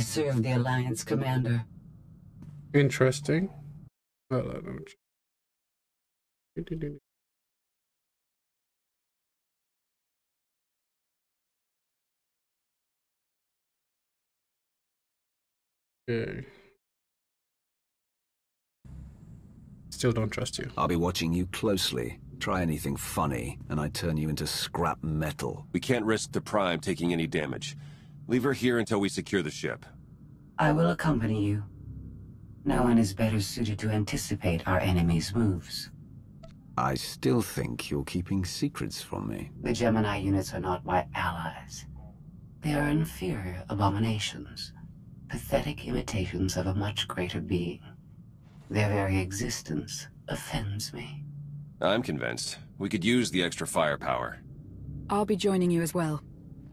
I serve the Alliance commander. Interesting. Well, Okay. Still don't trust you. I'll be watching you closely. Try anything funny, and I turn you into scrap metal. We can't risk the Prime taking any damage. Leave her here until we secure the ship. I will accompany you. No one is better suited to anticipate our enemy's moves. I still think you're keeping secrets from me. The Gemini units are not my allies. They are inferior abominations pathetic imitations of a much greater being. Their very existence offends me. I'm convinced. We could use the extra firepower. I'll be joining you as well.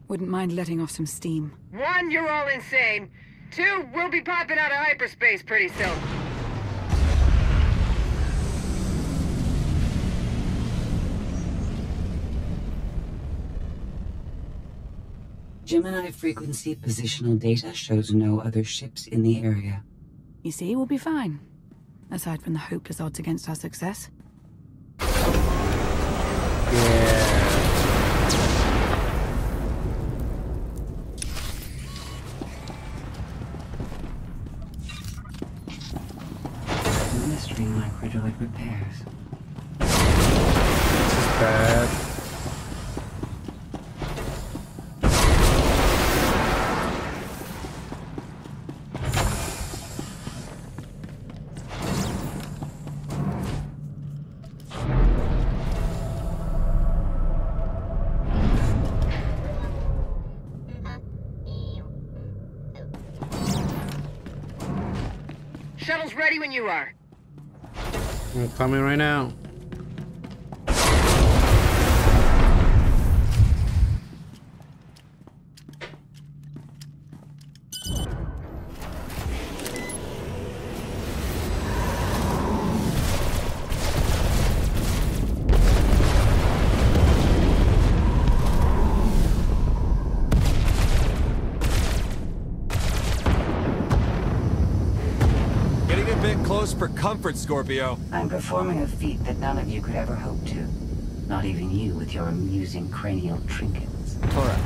Wouldn't mind letting off some steam. One, you're all insane. Two, we'll be popping out of hyperspace pretty soon. Gemini frequency positional data shows no other ships in the area. You see, we'll be fine. Aside from the hopeless odds against our success. Yeah. Ready when you are. I'm coming right now. For Scorpio. I'm performing a feat that none of you could ever hope to. Not even you with your amusing cranial trinkets. Tora,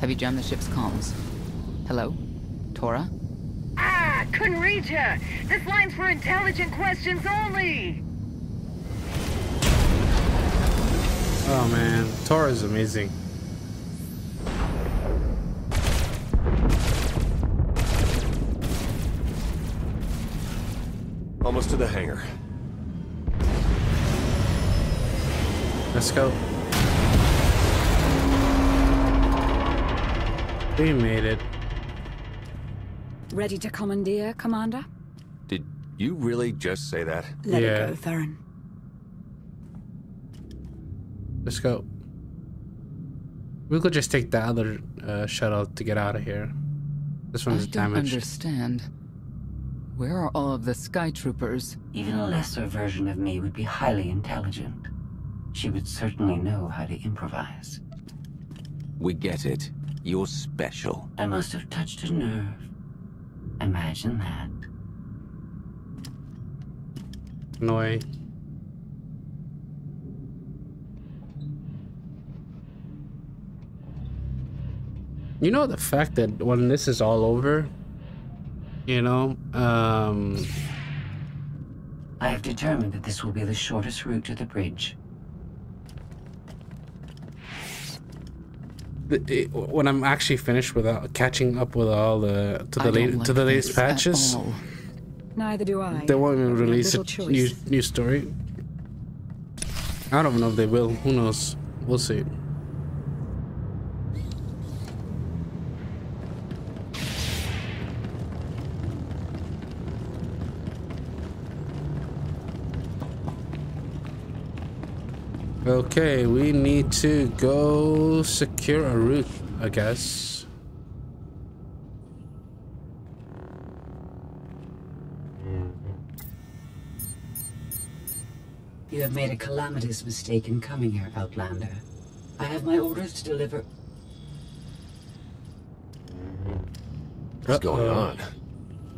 have you jammed the ship's comms? Hello? Tora? Ah, couldn't reach ya. This line's for intelligent questions only. Oh man, Tora is amazing. Almost to the hangar. Let's go. We made it. Ready to commandeer, Commander? Did you really just say that? Let Yeah. it go, Theron. Let's go. We could just take the other uh, shuttle to get out of here. This one's I one's don't understand. Where are all of the sky troopers? Even a lesser version of me would be highly intelligent. She would certainly know how to improvise. We get it. You're special. I must have touched a nerve. Imagine that. No way. You know the fact that when this is all over, you know, um, I have determined that this will be the shortest route to the bridge. the, it, when I'm actually finished with uh, catching up with all the to the late, like to the latest patches. Neither do I. they won't even But we have release a little new, new story. I don't know if they will. Who knows? We'll see. Okay, we need to go secure a route, I guess. You have made a calamitous mistake in coming here, Outlander. I have my orders to deliver. What's going on?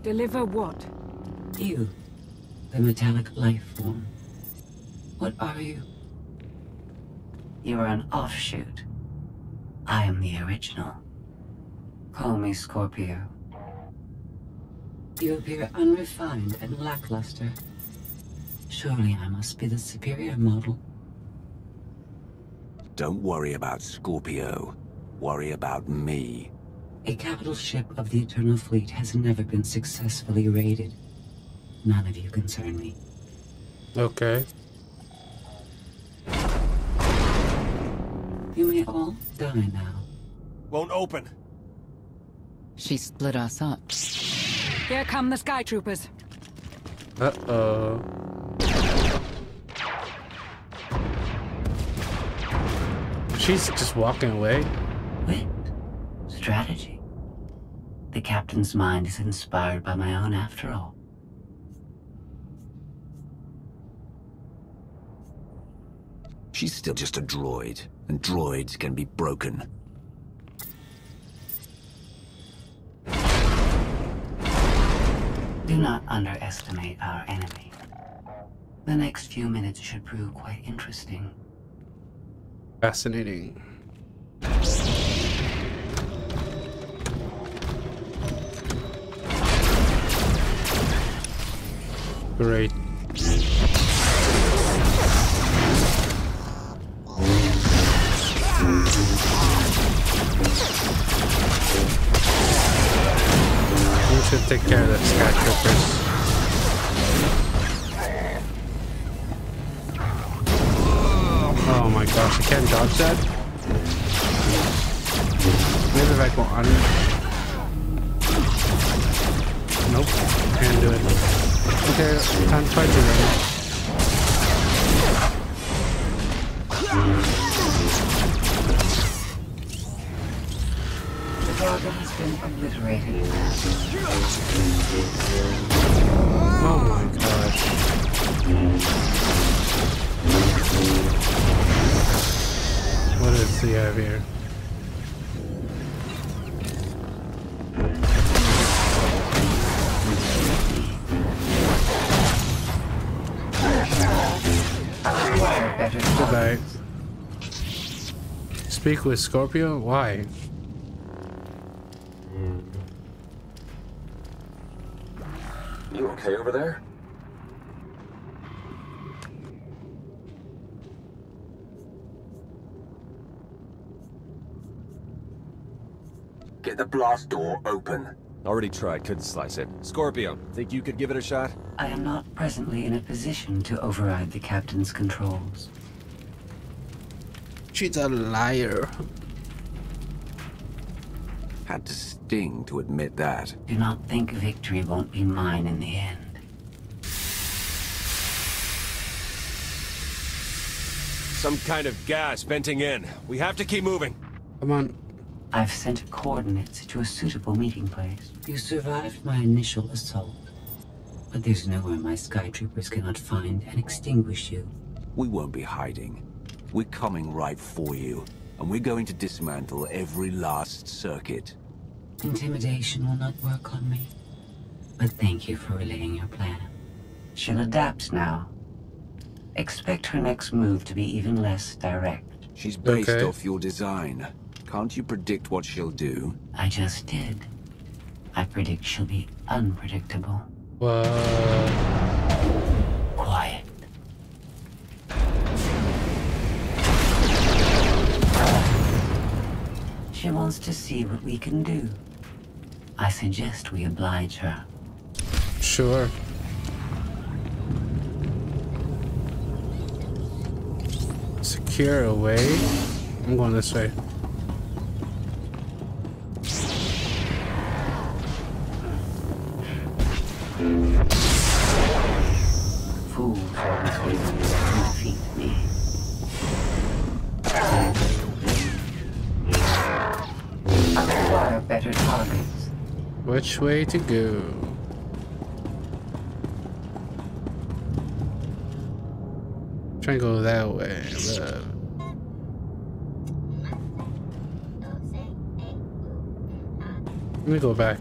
Deliver what? You, the metallic life form. What are you? You are an offshoot. I am the original. Call me Scorpio. You appear unrefined and lackluster. Surely I must be the superior model. Don't worry about Scorpio. Worry about me. A capital ship of the Eternal Fleet has never been successfully raided. None of you concern me. Okay. You may all die now. Won't open. She split us up. Here come the Sky Troopers. Uh-oh. She's just walking away. Wit. Strategy. The captain's mind is inspired by my own after all. She's still just a droid, and droids can be broken. Do not underestimate our enemy. The next few minutes should prove quite interesting. Fascinating. Great. We should take care of the sky troopers. Oh my gosh, I can't dodge that? Maybe if I go on. Nope, can't do it. Okay, time to fight you been obliterated. Oh my gosh. What does he have here? Goodbye. Speak with Scorpio? Why? Okay over there? Get the blast door open. Already tried, couldn't slice it. Scorpio, think you could give it a shot? I am not presently in a position to override the captain's controls. She's a liar. Had to sting to admit that. Do not think victory won't be mine in the end. Some kind of gas venting in. We have to keep moving. Come on. I've sent coordinates to a suitable meeting place. You survived my initial assault. But there's nowhere my sky troopers cannot find and extinguish you. We won't be hiding. We're coming right for you. And we're going to dismantle every last circuit. Intimidation will not work on me. But thank you for relaying your plan. She'll adapt now. Expect her next move to be even less direct. She's based Okay. off your design. Can't you predict what she'll do? I just did. I predict she'll be unpredictable. What? Quiet. She wants to see what we can do. I suggest we oblige her. Sure. Secure away. I'm going this way. Fools always to defeat me. which way to go. Try and go that way, but... Let me go back.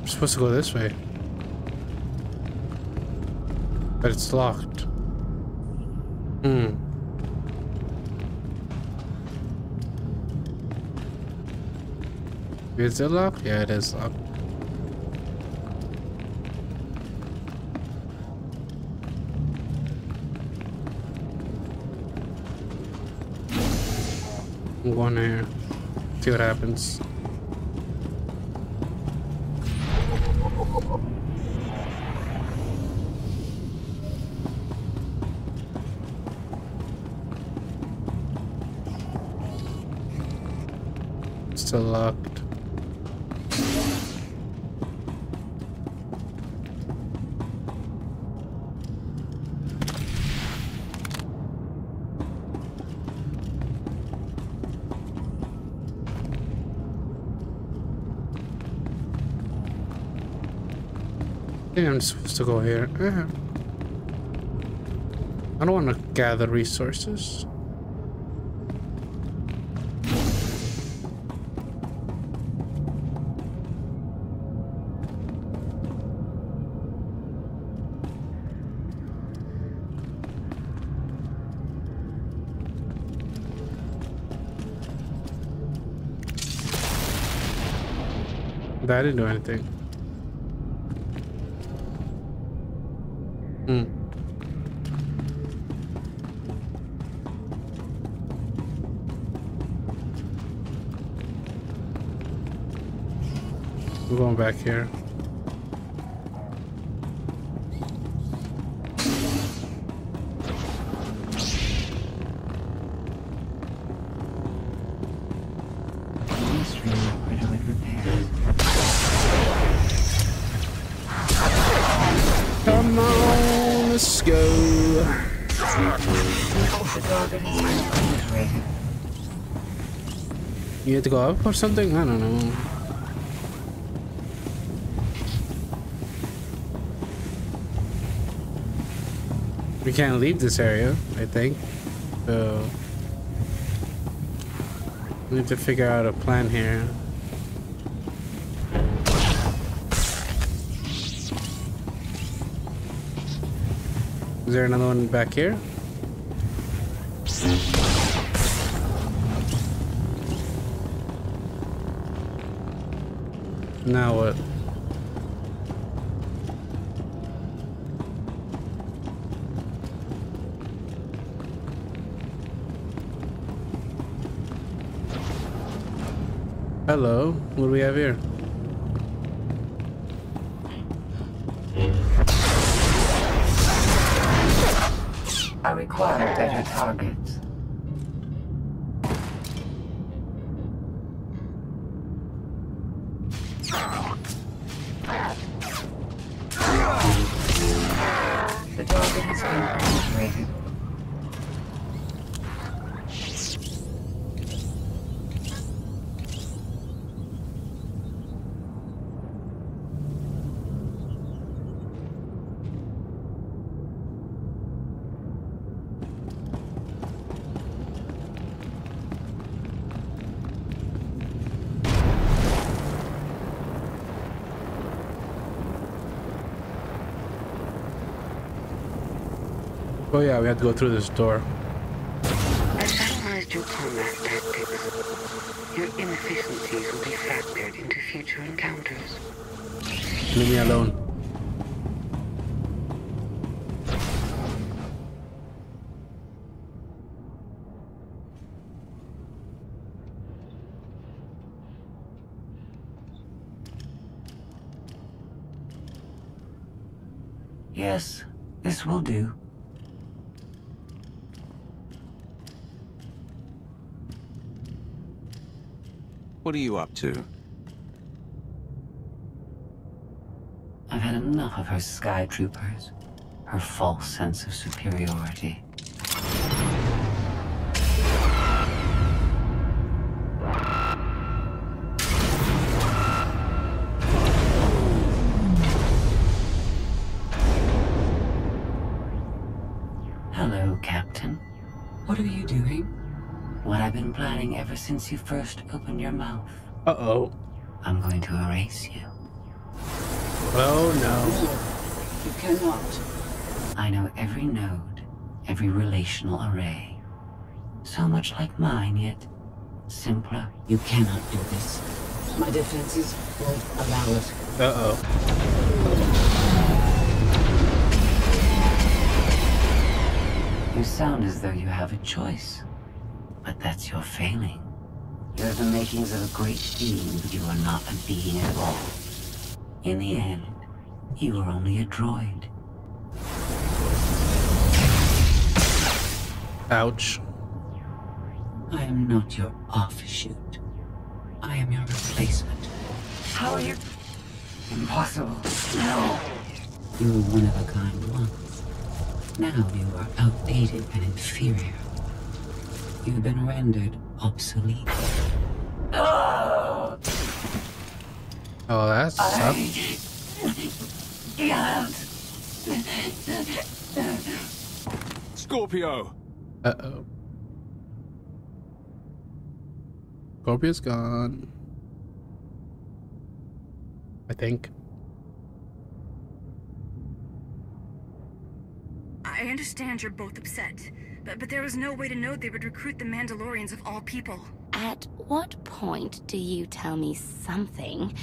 I'm supposed to go this way. But it's locked. Hmm. Is it locked? Yeah, it is locked. I'm going here. See what happens. Still locked. Think I'm supposed to go here. Uh, I don't want to gather resources. That didn't do anything. Hmm. We're going back here. Go. You had to go up or something? I don't know. We can't leave this area, I think. So we need to figure out a plan here. Is there another one back here? Now what? Hello, what do we have here? I require better targets. The yeah, we have to go through this door. I've analyzed your combat tactics. Your inefficiencies will be factored into future encounters. Leave me alone. Yes, this will do. What are you up to? I've had enough of her sky troopers. Her false sense of superiority. Hello, Captain. What are you doing? What I've been planning ever since you first opened your mouth. Uh-oh. I'm going to erase you. Oh no. You cannot. I know every node, every relational array. So much like mine, yet simpler. You cannot do this. My defenses won't allow it. Uh-oh. You sound as though you have a choice. But that's your failing. You're the makings of a great being, but you are not a being at all. In the end, you are only a droid. Ouch. I am not your offshoot. I am your replacement. How are you? Impossible. No. You were one of a kind once. Now you are outdated and inferior. You've been rendered obsolete. Oh, that's up. can't. Scorpio! Uh-oh. Scorpio's gone. I think. I understand you're both upset, but, but there was no way to know they would recruit the Mandalorians of all people. At what point do you tell me something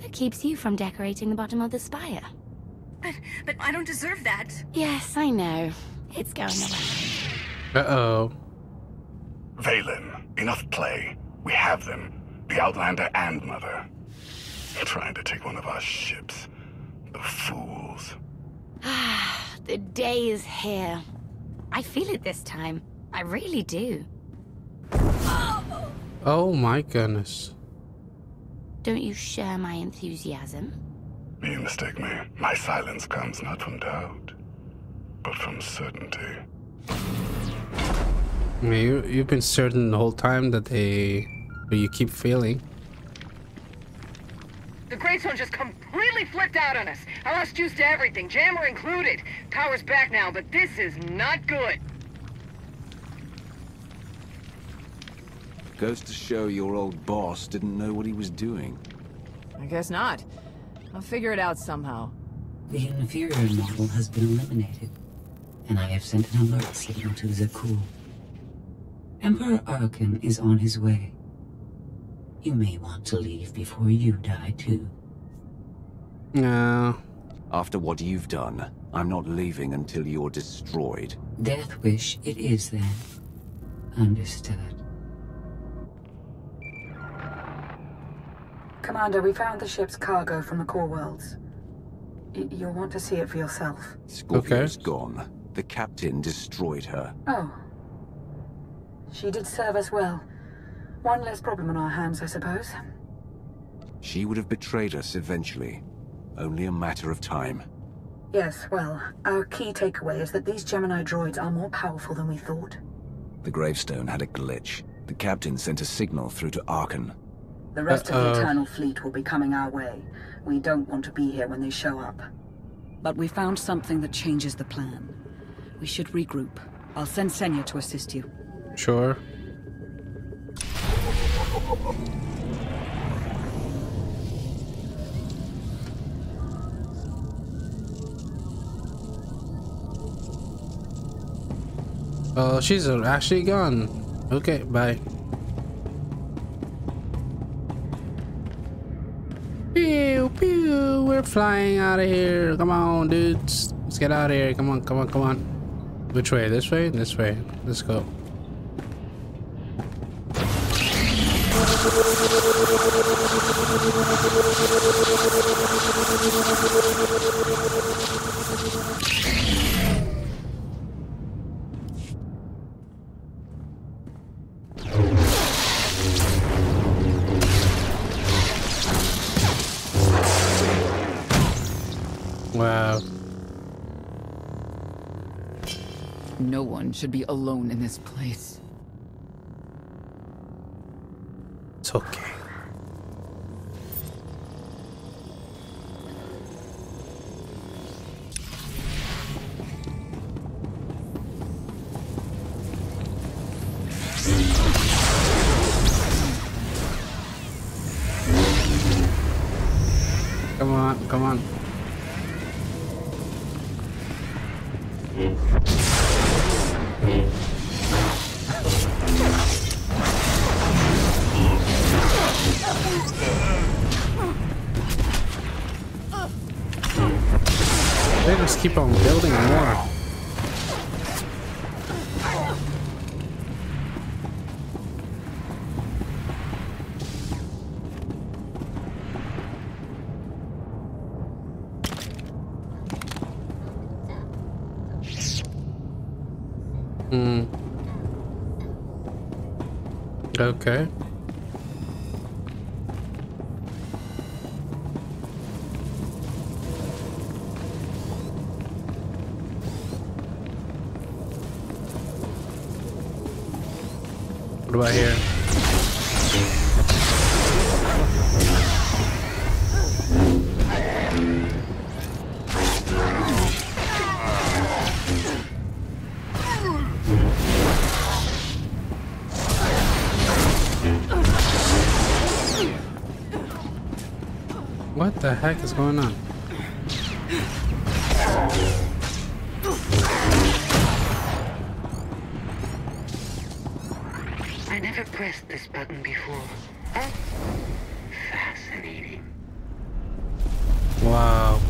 that keeps you from decorating the bottom of the spire? But, but I don't deserve that. Yes, I know. It's going away. Uh-oh. Vaylin, enough play. We have them. The Outlander and Mother. Trying to take one of our ships. The fools. Ah, the day is here. I feel it this time. I really do. Oh my goodness. Don't you share my enthusiasm? You mistake me. My silence comes not from doubt, but from certainty. I mean, you, you've been certain the whole time that they... But you keep failing. The Great One just completely flipped out on us. I lost juice to everything, jammer included. Power's back now, but this is not good. Goes to show your old boss didn't know what he was doing. I guess not. I'll figure it out somehow. The inferior model has been eliminated, and I have sent an alert signal to Zakuul. Emperor Arcann is on his way. You may want to leave before you die, too. No. After what you've done, I'm not leaving until you're destroyed. Death wish it is, then. Understood. Commander, we found the ship's cargo from the core worlds. Y- you'll want to see it for yourself. Scorpio's gone. The captain destroyed her. Oh. She did serve us well. One less problem on our hands, I suppose. She would have betrayed us eventually. Only a matter of time. Yes, well, our key takeaway is that these Gemini droids are more powerful than we thought. The gravestone had a glitch. The captain sent a signal through to Arcann. The rest of Uh-oh. the Eternal Fleet will be coming our way. We don't want to be here when they show up. But we found something that changes the plan. We should regroup. I'll send Senya to assist you. Sure. Oh, she's actually gone. Okay, bye. Pew pew, we're flying out of here. Come on, dudes. Let's get out of here. Come on, come on, come on. Which way? This way? This way. Let's go. Wow. No one should be alone in this place. It's okay. Hmm. Okay. What about here? The heck is going on? I never pressed this button before. Fascinating. Wow.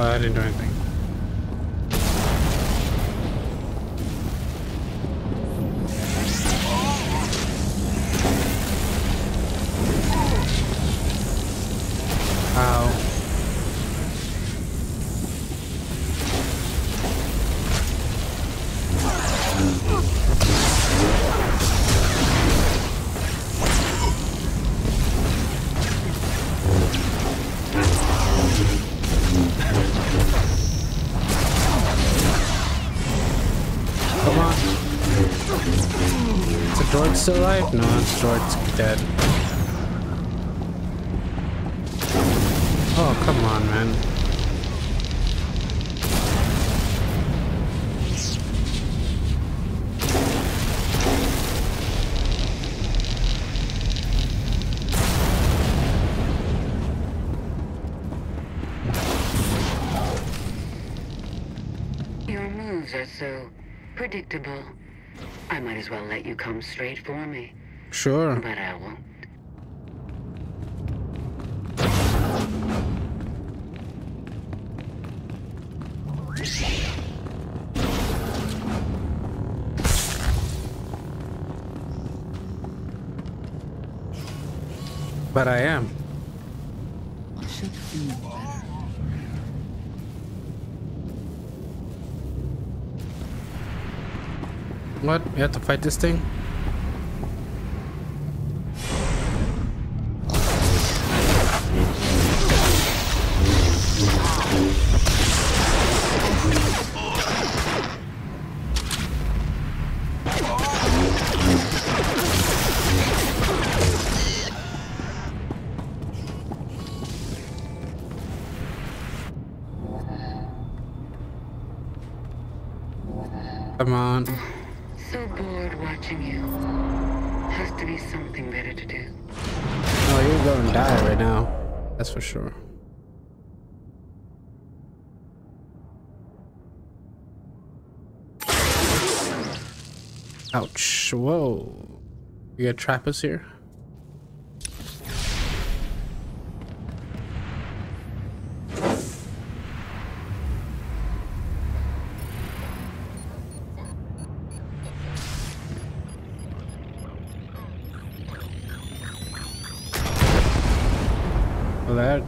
I didn't do anything. Still alive? No, droid's dead. Oh, come on, man. Your moves are so predictable. I might as well let you come straight for me. Sure. But I won't. But I am. What? We have to fight this thing? Come on. To be something better to do. Oh, you're going to die right now. That's for sure. Ouch. Whoa. You gonna trap us here? That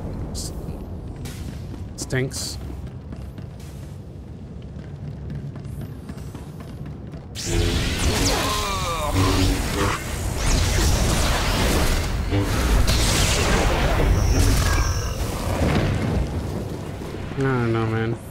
stinks. I don't know, man.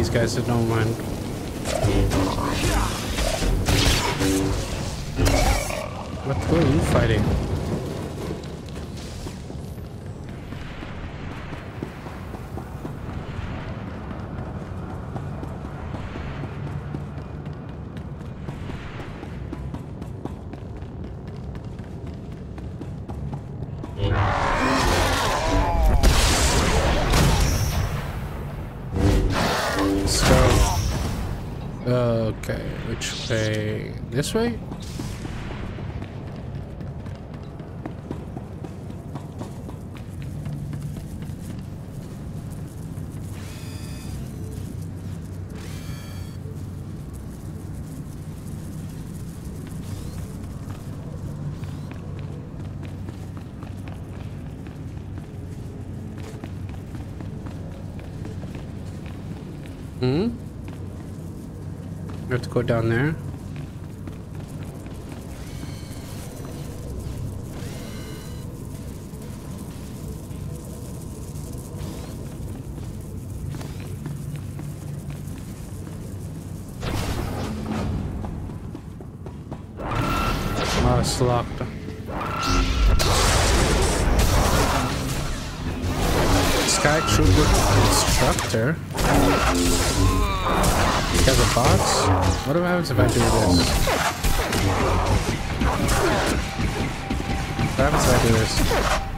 These guys that don't mind. This way? Hmm? We have to go down there. It's locked. Sky Trooper Instructor. He has a box? What happens if I do this? What happens if I do this?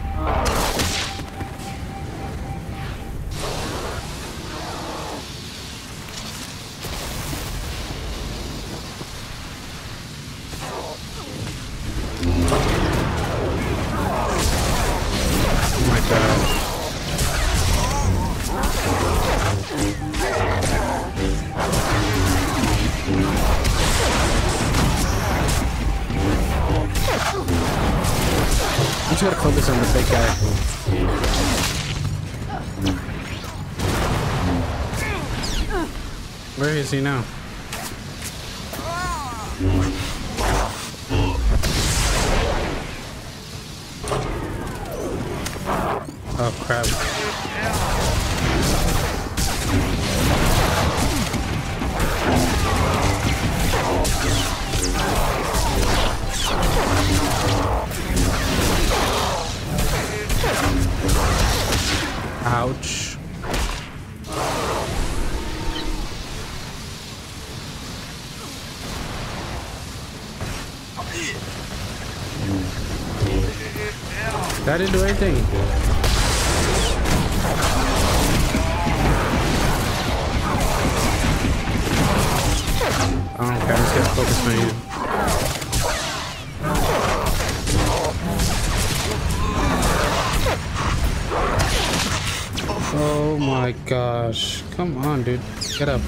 Just gotta focus on the big guy. Where is he now? Oh crap. Didn't do anything. I'm just gonna focus my Oh my gosh. Come on, dude. Get up.